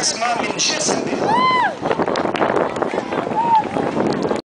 اسمها من جسمي